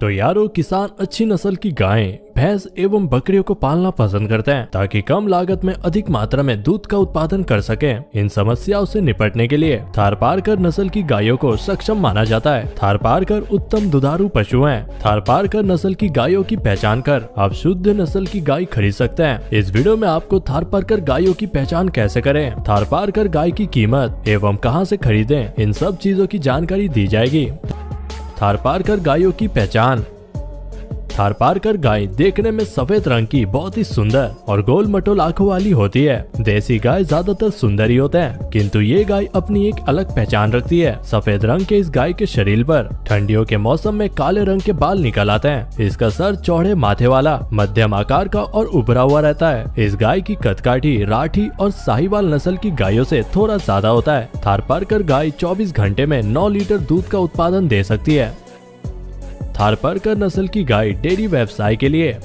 तो यारो किसान अच्छी नस्ल की गायें, भैंस एवं बकरियों को पालना पसंद करते हैं, ताकि कम लागत में अधिक मात्रा में दूध का उत्पादन कर सके। इन समस्याओं से निपटने के लिए थारपारकर नस्ल की गायों को सक्षम माना जाता है। थारपारकर उत्तम दुधारू पशु हैं। थारपारकर नस्ल की गायों की पहचान कर आप शुद्ध नस्ल की गाय खरीद सकते हैं। इस वीडियो में आपको थारपारकर गायों की पहचान कैसे करें थारपारकर गाय की कीमत एवं कहाँ से खरीदें, इन सब चीज़ों की जानकारी दी जाएगी। थारपारकर गायों की पहचान। थारपारकर गाय देखने में सफ़ेद रंग की बहुत ही सुंदर और गोल मटोल आँखों वाली होती है। देसी गाय ज़्यादातर सुंदर ही होते हैं, किंतु ये गाय अपनी एक अलग पहचान रखती है। सफ़ेद रंग के इस गाय के शरीर पर ठंडियों के मौसम में काले रंग के बाल निकल आते हैं। इसका सर चौड़े माथे वाला, मध्यम आकार का और उभरा हुआ रहता है। इस गाय की कदकाठी, राठी और साहिवाल नस्ल की गायों से थोड़ा ज़्यादा होता है। थारपारकर गाय 24 घंटे में 9 लीटर दूध का उत्पादन दे सकती है। थारपारकर नस्ल की गाय डेयरी व्यवसाय के लिए।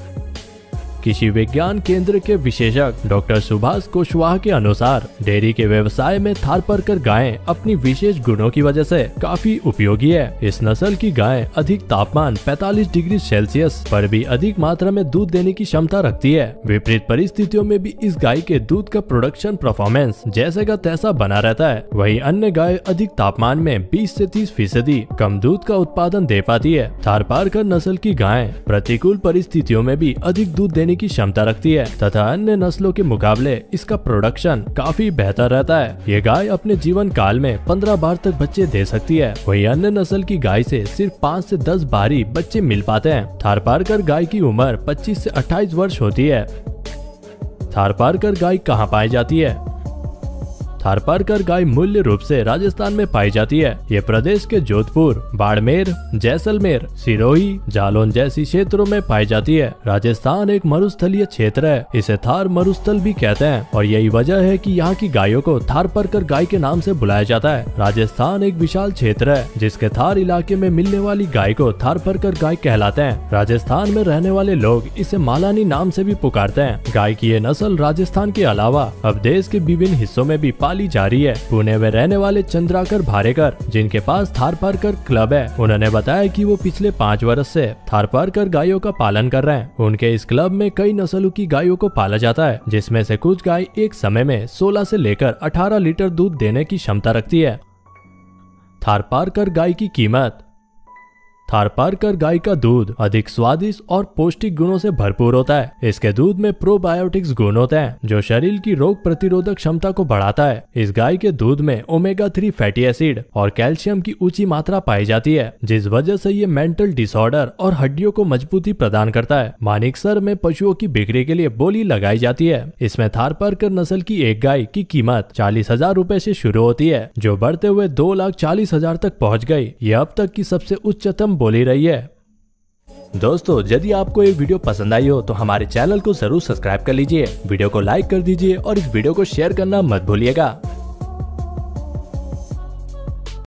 कृषि विज्ञान केंद्र के विशेषज्ञ डॉक्टर सुभाष कुशवाहा के अनुसार, डेयरी के व्यवसाय में थारपरकर गायें अपनी विशेष गुणों की वजह से काफ़ी उपयोगी है। इस नस्ल की गाय अधिक तापमान 45 डिग्री सेल्सियस पर भी अधिक मात्रा में दूध देने की क्षमता रखती है। विपरीत परिस्थितियों में भी इस गाय के दूध का प्रोडक्शन परफॉर्मेंस जैसे का तैसा बना रहता है। वही अन्य गाय अधिक तापमान में बीस ऐसी तीस फ़ीसदी कम दूध का उत्पादन दे पाती है। थार थारपारकर नस्ल की गाय प्रतिकूल परिस्थितियों में भी अधिक दूध देने की क्षमता रखती है तथा अन्य नस्लों के मुकाबले इसका प्रोडक्शन काफ़ी बेहतर रहता है। ये गाय अपने जीवन काल में पंद्रह बार तक बच्चे दे सकती है। वही अन्य नस्ल की गाय से सिर्फ़ पाँच से दस बार बच्चे मिल पाते हैं। थारपारकर गाय की उम्र 25 से 28 वर्ष होती है। थारपारकर गाय कहाँ पाई जाती है? थारपारकर गाय मूल्य रूप से राजस्थान में पाई जाती है। ये प्रदेश के जोधपुर, बाड़मेर, जैसलमेर, सिरोही, जालौन जैसी क्षेत्रों में पाई जाती है। राजस्थान एक मरुस्थलीय क्षेत्र है, इसे थार मरुस्थल भी कहते हैं। और यही वजह है कि यहाँ की गायों को थारपारकर गाय के नाम से बुलाया जाता है। राजस्थान एक विशाल क्षेत्र है, जिसके थार इलाके में मिलने वाली गाय को थारपारकर गाय कहलाते हैं। राजस्थान में रहने वाले लोग इसे मालानी नाम से भी पुकारते हैं। गाय की ये नस्ल राजस्थान के अलावा अब देश के विभिन्न हिस्सों में भी पाली जा रही है। पुणे में रहने वाले चंद्राकर भारेकर, जिनके पास थार पारकर क्लब है, उन्होंने बताया कि वो पिछले पाँच वर्ष से थार पारकर गायों का पालन कर रहे हैं। उनके इस क्लब में कई नस्लों की गायों को पाला जाता है, जिसमें ऐसी कुछ गाय एक समय में सोलह ऐसी लेकर 18 लीटर दूध देने की क्षमता रखती है। थार पारकर गाय की कीमत थारपारकर गाय का दूध अधिक स्वादिष्ट और पौष्टिक गुणों से भरपूर होता है। इसके दूध में प्रोबायोटिक्स गुण होते हैं, जो शरीर की रोग प्रतिरोधक क्षमता को बढ़ाता है। इस गाय के दूध में ओमेगा थ्री फैटी एसिड और कैल्शियम की ऊँची मात्रा पाई जाती है, जिस वजह से ये मेंटल डिसऑर्डर और हड्डियों को मजबूती प्रदान करता है। मानिकसर में पशुओं की बिक्री के लिए बोली लगाई जाती है। इसमें थार थारपारकर नस्ल की एक गाय की कीमत चालीस हज़ार रूपए ऐसी शुरू होती है, जो बढ़ते हुए दो लाख चालीस हज़ार तक पहुँच गई ये अब तक की सबसे उच्चतम बोली रही है। दोस्तों, यदि आपको ये वीडियो पसंद आई हो तो हमारे चैनल को ज़रूर सब्सक्राइब कर लीजिए, वीडियो को लाइक कर दीजिए और इस वीडियो को शेयर करना मत भूलिएगा।